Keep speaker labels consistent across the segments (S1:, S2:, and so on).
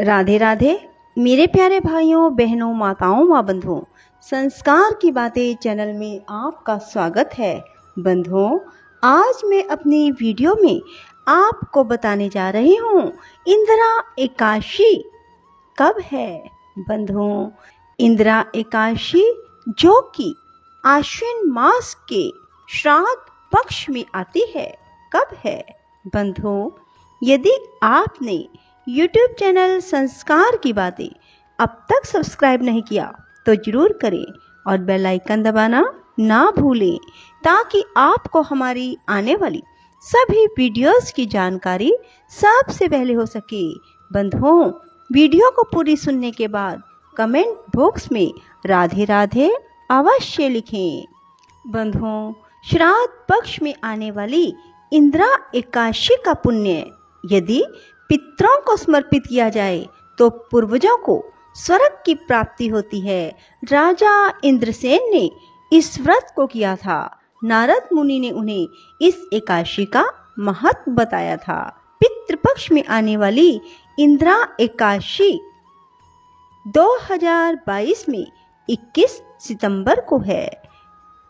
S1: राधे राधे, मेरे प्यारे भाइयों, बहनों, माताओं व बंधुओं, संस्कार की बातें चैनल में आपका स्वागत है। बंधुओं, आज मैं अपनी वीडियो में आपको बताने जा रही हूँ, इंदिरा एकादशी कब है? बंधुओं, इंदिरा एकादशी जो कि आश्विन मास के श्राद्ध पक्ष में आती है, कब है? बंधुओं, यदि आपने YouTube चैनल संस्कार की बातें। अब तक सब्सक्राइब नहीं किया तो ज़रूर करें और बेल आइकन दबाना ना भूलें, ताकि आपको हमारी आने वाली सभी वीडियोस की जानकारी सबसे पहले हो सके। बंधुओं वीडियो को पूरी सुनने के बाद कमेंट बॉक्स में राधे राधे अवश्य लिखें। बंधुओं श्राद्ध पक्ष में आने वाली इंदिरा एकादशी का पुण्य। यदि पितरों को समर्पित किया जाए तो पूर्वजों को स्वर्ग की प्राप्ति होती है। राजा इंद्रसेन ने इस व्रत को किया था। नारद मुनि ने उन्हें इस एकादशी का महत्व बताया था। पितृपक्ष में आने वाली इंदिरा एकादशी 2022 में 21 सितंबर को है।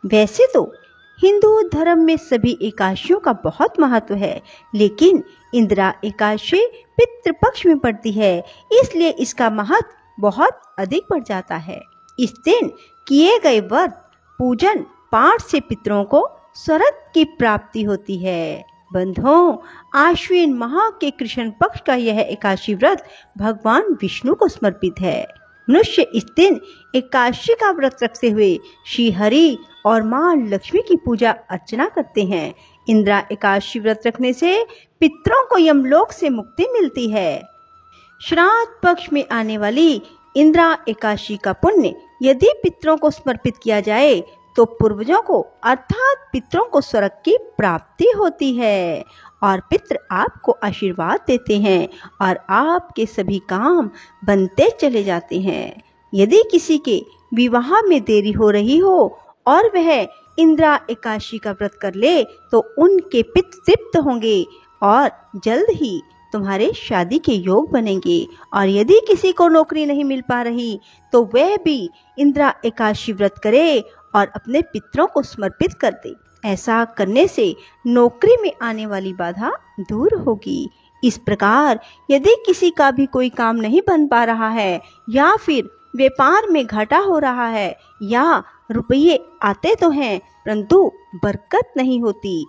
S1: वैसे तो हिंदू धर्म में एकाशियों एकादशियों का बहुत महत्व है, लेकिन इंदिरा एकादशी पितृपक्ष में पड़ती है, इसलिए इसका महत्व बहुत अधिक बढ़ जाता है। इस दिन किए गए व्रत, पूजन, पाठ से पितरों को स्वर्ग की प्राप्ति होती है। बंधुओं, आश्विन माह के कृष्ण पक्ष का यह एकादशी व्रत भगवान विष्णु को समर्पित है। मनुष्य इस दिन एकादशी का व्रत रखते हुए श्री हरि और माँ लक्ष्मी की पूजा अर्चना करते हैं। इंदिरा एकादशी व्रत रखने से पितरों को यमलोक से मुक्ति मिलती है। श्राद्ध पक्ष में आने वाली इंदिरा एकादशी का पुण्य यदि पितरों को समर्पित किया जाए तो पूर्वजों को अर्थात पितरों को स्वर्ग की प्राप्ति होती है। और पितृ आपको आशीर्वाद देते हैं और आपके सभी काम बनते चले जाते हैं। यदि किसी के विवाह में देरी हो रही हो और वह इंदिरा एकादशी का व्रत कर ले तो उनके पित तृप्त होंगे और जल्द ही तुम्हारे शादी के योग बनेंगे। और यदि किसी को नौकरी नहीं मिल पा रही तो वह भी इंदिरा एकादशी व्रत करे और अपने पितरों को समर्पित कर दे। ऐसा करने से नौकरी में आने वाली बाधा दूर होगी। इस प्रकार यदि किसी का भी कोई काम नहीं बन पा रहा है, या फिर व्यापार में घाटा हो रहा है, या रुपये आते तो हैं, परंतु बरकत नहीं होती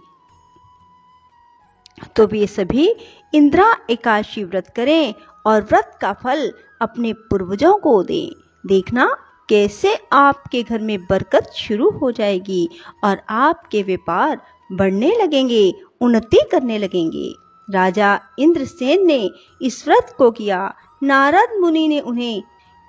S1: तो वे सभी इंदिरा एकादशी व्रत करें और व्रत का फल अपने पूर्वजों को दें। देखना कैसे आपके घर में बरकत शुरू हो जाएगी और आपके व्यापार बढ़ने लगेंगे, उन्नति करने लगेंगे। राजा इंद्रसेन ने इस व्रत को किया। नारद मुनि ने उन्हें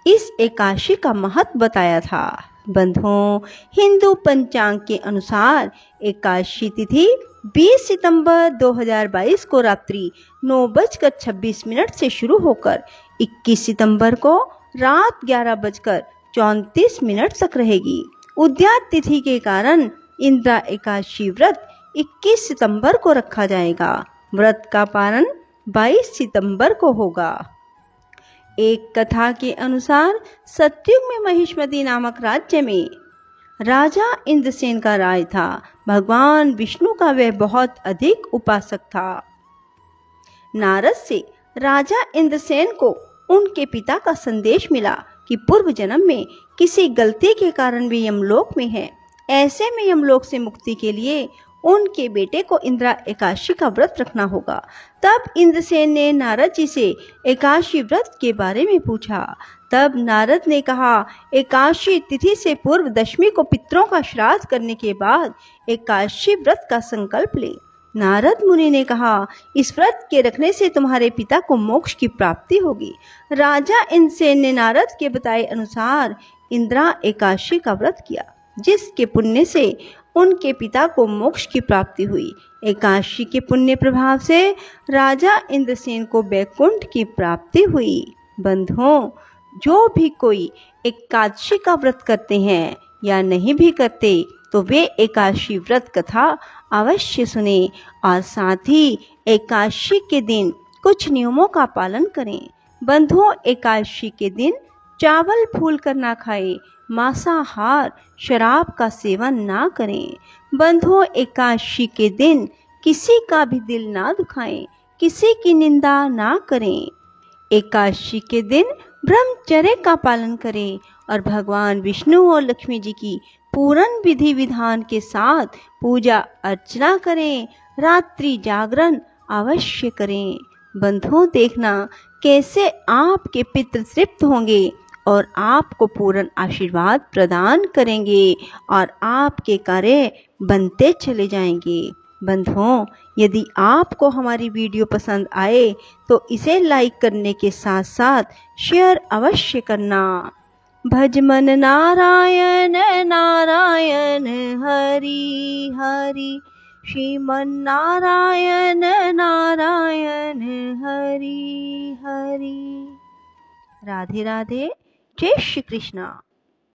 S1: इस एकादशी का महत्व बताया था। बंधुओं, हिंदू पंचांग के अनुसार एकादशी तिथि 20 सितंबर 2022 को रात्रि नौ बजकर छब्बीस मिनट से शुरू होकर 21 सितंबर को रात ग्यारह बजकर चौतीस मिनट तक रहेगी। उद्यात तिथि के कारण इंदिरा एकादशी व्रत 21 सितंबर को रखा जाएगा। व्रत का पालन 22 सितंबर को होगा। एक कथा के अनुसार सत्युग में महिष्मती नामक राज्य में राजा इंद्रसेन का राय था। भगवान विष्णु का वह बहुत अधिक उपासक था। नारद से राजा इंद्रसेन को उनके पिता का संदेश मिला। कि पूर्व जन्म में किसी गलती के कारण भी यमलोक में है। ऐसे में यमलोक से मुक्ति के लिए उनके बेटे को इंदिरा एकादशी का व्रत रखना होगा। तब इंद्रसेन ने नारद जी से एकादशी व्रत के बारे में पूछा। तब नारद ने कहा एकादशी तिथि से पूर्व दशमी को पितरों का श्राद्ध करने के बाद एकादशी व्रत का संकल्प ले। नारद मुनि ने कहा, इस व्रत के रखने से तुम्हारे पिता को मोक्ष की प्राप्ति होगी। राजा इंद्रसेन ने नारद के बताए अनुसार इंदिरा एकादशी का व्रत किया, जिसके पुण्य से उनके पिता को मोक्ष की प्राप्ति हुई। एकादशी के पुण्य प्रभाव से राजा इंद्रसेन को बैकुंठ की प्राप्ति हुई। बंधुओं, जो भी कोई एकादशी का व्रत करते हैं या नहीं भी करते तो वे एकादशी व्रत कथा अवश्य सुने। और साथ ही एकादशी के दिन कुछ नियमों का पालन करें। बंधुओं एकादशी के दिन चावल फूल कर ना खाए, मांसाहार, शराब का सेवन ना करें। बंधुओं एकादशी के दिन किसी का भी दिल ना दुखाएँ, किसी की निंदा ना करें। एकादशी के दिन ब्रह्मचर्य का पालन करें और भगवान विष्णु और लक्ष्मी जी की पूर्ण विधि विधान के साथ पूजा अर्चना करें, रात्रि जागरण अवश्य करें। बंधुओं, देखना कैसे आपके पितृ तृप्त होंगे और आपको पूर्ण आशीर्वाद प्रदान करेंगे और आपके कार्य बनते चले जाएँगे। बंधुओं, यदि आपको हमारी वीडियो पसंद आए तो इसे लाइक करने के साथ साथ शेयर अवश्य करना। भजमन नारायण नारायण, हरि हरि। श्रीमन नारायण नारायण, हरि हरि। राधे राधे। जय श्री कृष्णा।